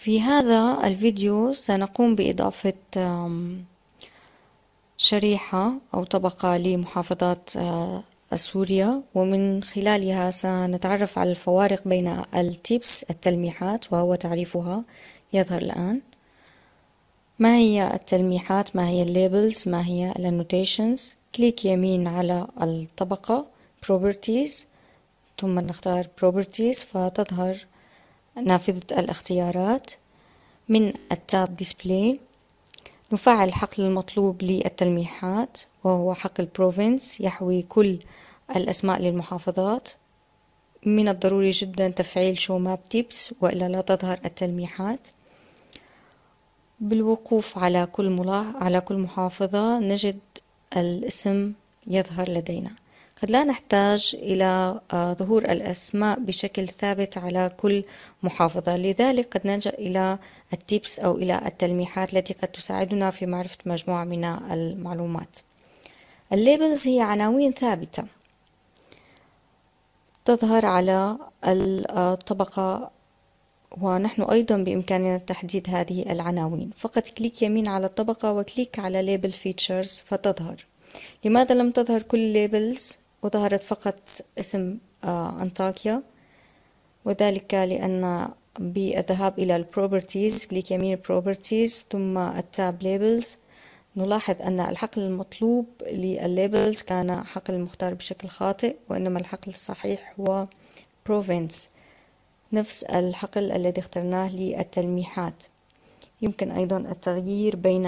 في هذا الفيديو سنقوم بإضافة شريحة أو طبقة لمحافظات آه، سوريا ومن خلالها سنتعرف على الفوارق بين ال tips التلميحات وهو تعريفها يظهر الآن. ما هي التلميحات؟ ما هي ال labels ما هي ال annotations كليك يمين على الطبقة properties ثم نختار properties فتظهر نافذة الاختيارات من ال tab display نفعل حقل المطلوب للتلميحات وهو حقل province يحوي كل الأسماء للمحافظات. من الضروري جدا تفعيل show map tips وإلا لا تظهر التلميحات. بالوقوف على كل ملاح على كل محافظة نجد الاسم يظهر لدينا. قد لا نحتاج إلى آه، ظهور الأسماء بشكل ثابت على كل محافظة. لذلك قد نلجأ إلى ال tips أو إلى التلميحات التي قد تساعدنا في معرفة مجموعة من المعلومات. ال labels هي عناوين ثابتة تظهر على الطبقة ونحن أيضا بإمكاننا تحديد هذه العناوين. فقط كليك يمين على الطبقة وكليك على label features فتظهر. لماذا لم تظهر كل labels وظهرت فقط اسم آه، أنطاكيا وذلك لأن بالذهاب إلى ال properties كليك يمين properties ثم ال tab labels نلاحظ أن الحقل المطلوب للل labels كان حقل مختار بشكل خاطئ وإنما الحقل الصحيح هو province نفس الحقل الذي اخترناه للتلميحات. يمكن أيضا التغيير بين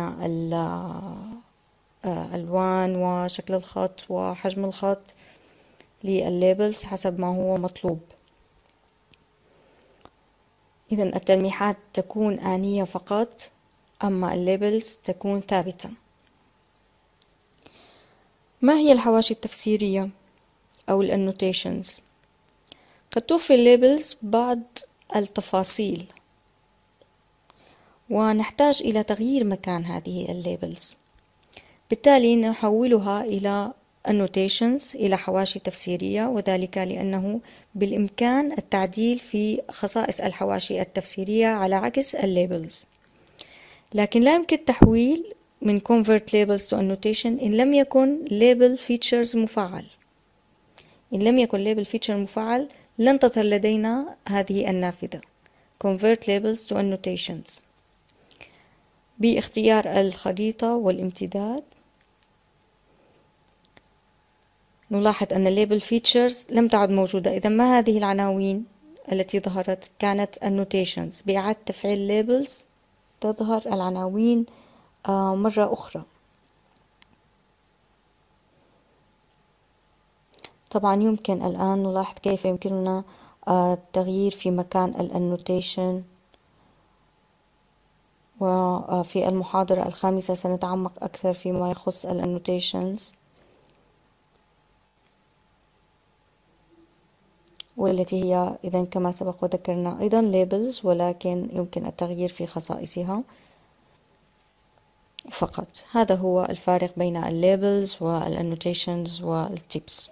الألوان وشكل الخط وحجم الخط للل labels حسب ما هو مطلوب. إذا التلميحات تكون آنية فقط أما ال labels تكون ثابتة. ما هي الحواشي التفسيرية أو ال annotations قد توفي ال labels بعض التفاصيل ونحتاج إلى تغيير مكان هذه ال labels بالتالي نحولها إلى annotations إلى حواشي تفسيرية وذلك لأنه بالإمكان التعديل في خصائص الحواشي التفسيرية على عكس ال labels لكن لا يمكن التحويل من convert labels to annotation إن لم يكن label features مفعل. إن لم يكن label feature مفعل لن تظهر لدينا هذه النافذة. convert labels to annotations. باختيار الخريطة والامتداد نلاحظ أن ال label features لم تعد موجودة. إذا ما هذه العناوين التي ظهرت؟ كانت annotations. بإعادة تفعيل labels تظهر العناوين آه، مرة أخرى. طبعا يمكن الآن نلاحظ كيف يمكننا آه، التغيير في مكان ال annotation وفي المحاضرة الخامسة سنتعمق أكثر فيما يخص ال annotations والتي هي إذا كما سبق وذكرنا أيضا labels ولكن يمكن التغيير في خصائصها فقط. هذا هو الفارق بين ال labels وال annotations وال tips